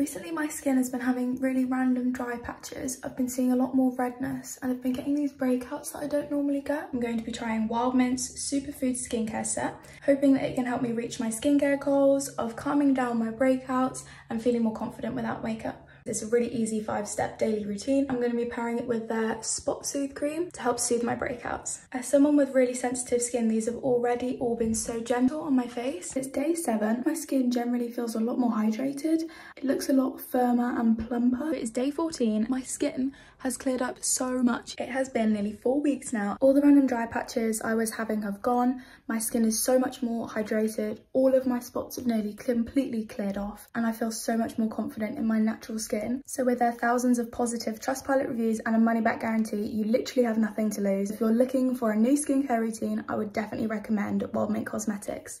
Recently my skin has been having really random dry patches. I've been seeing a lot more redness and I've been getting these breakouts that I don't normally get. I'm going to be trying Wildmint's Superfood Skincare Set, hoping that it can help me reach my skincare goals of calming down my breakouts and feeling more confident without makeup. It's a really easy five step daily routine. I'm going to be pairing it with their Spot Soothe cream to help soothe my breakouts. As someone with really sensitive skin, these have already all been so gentle on my face. It's day seven. My skin generally feels a lot more hydrated. It looks a lot firmer and plumper. It's day 14. My skin has cleared up so much. It has been nearly four weeks now. All the random dry patches I was having have gone. My skin is so much more hydrated. All of my spots have nearly completely cleared off and I feel so much more confident in my natural skin. So with their thousands of positive Trustpilot reviews and a money back guarantee, you literally have nothing to lose. If you're looking for a new skincare routine, I would definitely recommend Wildmint Cosmetics.